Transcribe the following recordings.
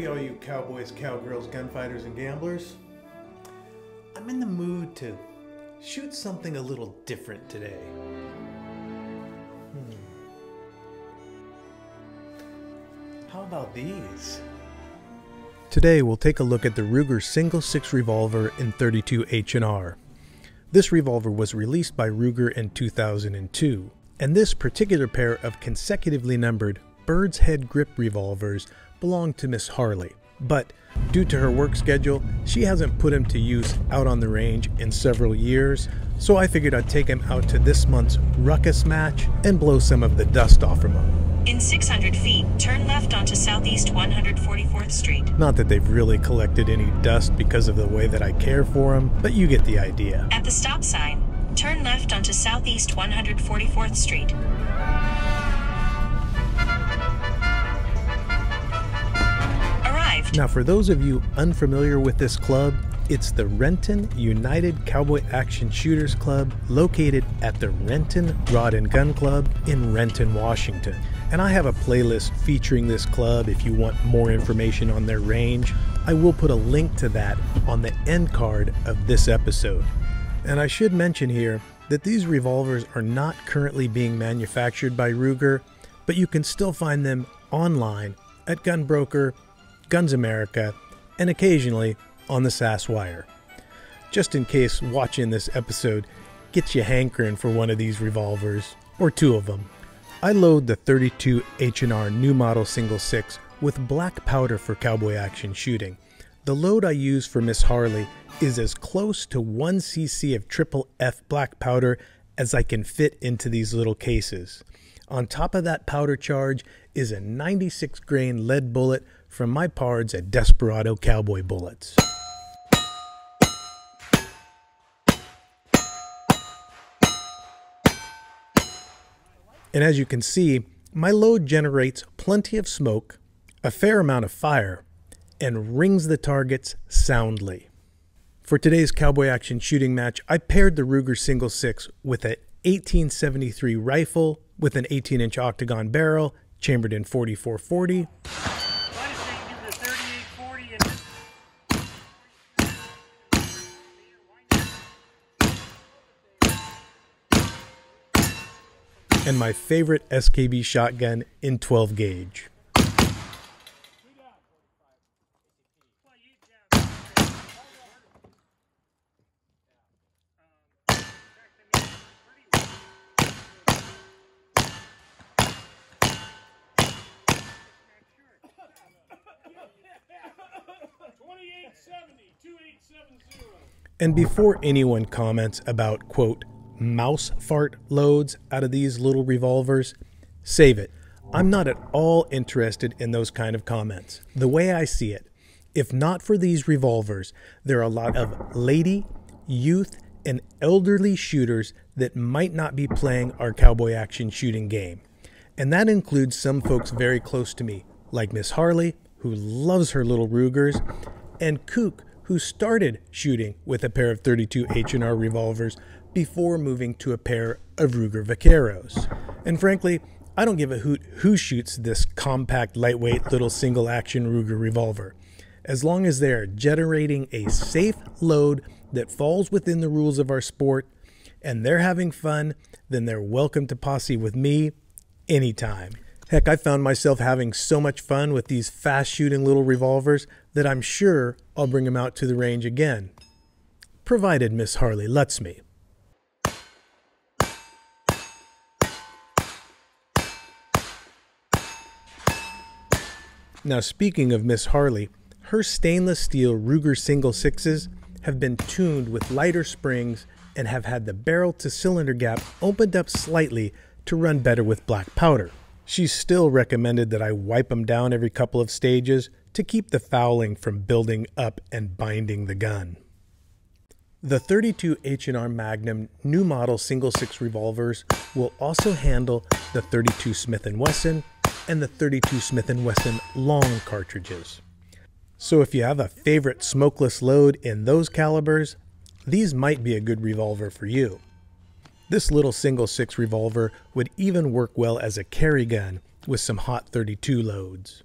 Howdy, all you cowboys, cowgirls, gunfighters, and gamblers. I'm in the mood to shoot something a little different today. Hmm. How about these? Today we'll take a look at the Ruger Single 6 revolver in 32 H&R. This revolver was released by Ruger in 2002, and this particular pair of consecutively numbered bird's head grip revolvers belonged to Miss Harley. But due to her work schedule, she hasn't put him to use out on the range in several years, so I figured I'd take him out to this month's RUCAS match and blow some of the dust off from him. In 600 feet, turn left onto Southeast 144th Street. Not that they've really collected any dust because of the way that I care for them, but you get the idea. At the stop sign, turn left onto Southeast 144th Street. Now, for those of you unfamiliar with this club, it's the Renton United Cowboy Action Shooters Club located at the Renton Rod and Gun Club in Renton, Washington. And I have a playlist featuring this club if you want more information on their range. I will put a link to that on the end card of this episode. And I should mention here that these revolvers are not currently being manufactured by Ruger, but you can still find them online at Gunbroker, Guns America, and occasionally on the SASS Wire. Just in case watching this episode gets you hankering for one of these revolvers, or two of them. I load the 32 H&R new model single 6 with black powder for cowboy action shooting. The load I use for Miss Harley is as close to 1 cc of triple F black powder as I can fit into these little cases. On top of that powder charge is a 96 grain lead bullet from my pards at Desperado Cowboy Bullets. And as you can see, my load generates plenty of smoke, a fair amount of fire, and rings the targets soundly. For today's cowboy action shooting match, I paired the Ruger Single 6 with an 1873 rifle with an 18 inch octagon barrel, chambered in 4440. And my favorite SKB shotgun in 12 gauge. And before anyone comments about, quote, mouse fart loads out of these little revolvers, save it. I'm not at all interested in those kind of comments. The way I see it, if not for these revolvers, there are a lot of lady, youth, and elderly shooters that might not be playing our cowboy action shooting game. And that includes some folks very close to me, like Miss Harley, who loves her little Rugers, and Kook, who started shooting with a pair of 32 H&R revolvers before moving to a pair of Ruger Vaqueros. And frankly, I don't give a hoot who shoots this compact, lightweight, little single action Ruger revolver. As long as they are generating a safe load that falls within the rules of our sport and they're having fun, then they're welcome to posse with me anytime. Heck, I found myself having so much fun with these fast shooting little revolvers that I'm sure I'll bring them out to the range again. Provided Miss Harley lets me. Now, speaking of Miss Harley, her stainless steel Ruger single sixes have been tuned with lighter springs and have had the barrel to cylinder gap opened up slightly to run better with black powder. She still recommended that I wipe them down every couple of stages to keep the fouling from building up and binding the gun. The 32 H&R Magnum new model single six revolvers will also handle the 32 Smith & Wesson and the 32 Smith & Wesson long cartridges. So if you have a favorite smokeless load in those calibers, these might be a good revolver for you. This little single six revolver would even work well as a carry gun with some hot 32 loads.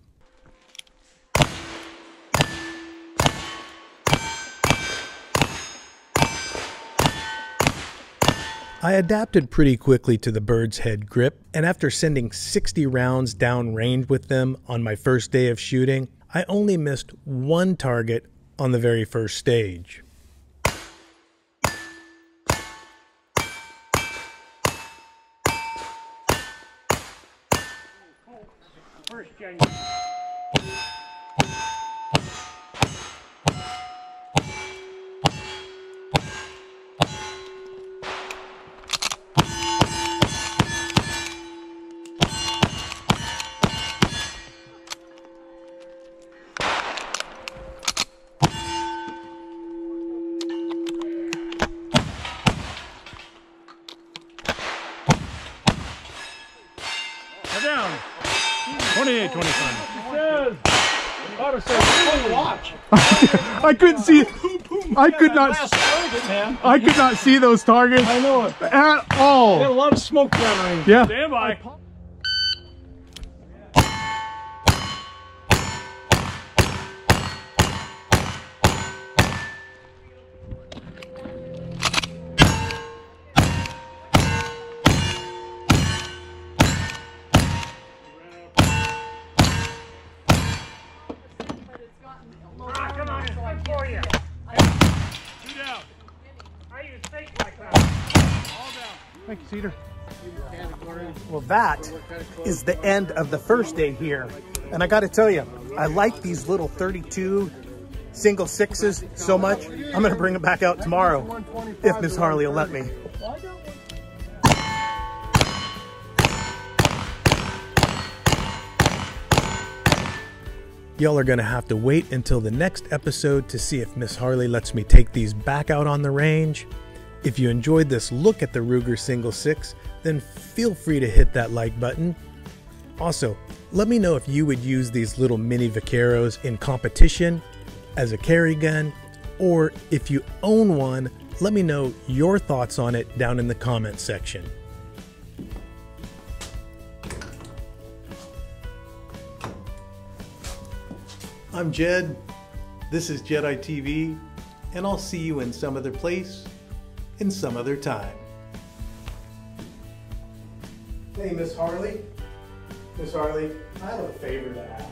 I adapted pretty quickly to the bird's head grip, and after sending 60 rounds downrange with them on my first day of shooting, I only missed one target on the very first stage. First 28, 25. Says. I couldn't see. I could not. I could not see those targets I know it. at Got a all. lot of smoke gathering. Yeah. Stand by. Cedar. Well, that is the end of the first day here. And I got to tell you, I like these little 32 single sixes so much. I'm going to bring them back out tomorrow if Miss Harley will let me. Y'all are going to have to wait until the next episode to see if Miss Harley lets me take these back out on the range. If you enjoyed this look at the Ruger Single 6, then feel free to hit that like button. Also, let me know if you would use these little mini Vaqueros in competition as a carry gun, or if you own one, let me know your thoughts on it down in the comments section. I'm Jed. This is Jedi TV, and I'll see you in some other place, in some other time. Hey, Miss Harley. Miss Harley, I have a favor to ask.